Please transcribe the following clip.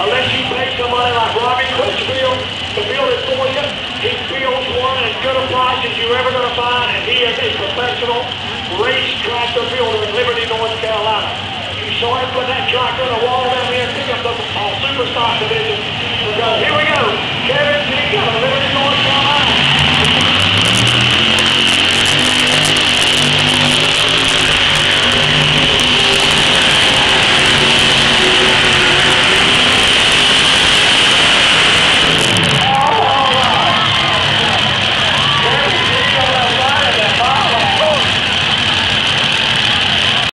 unless you pay somebody like Robbie Crutchfield the field is for you. He builds one as good a price as you're ever going to find, and he is a professional race track builder in Liberty, North Carolina. You saw him put that tractor on the wall down here and pick up the superstar division. So here we go.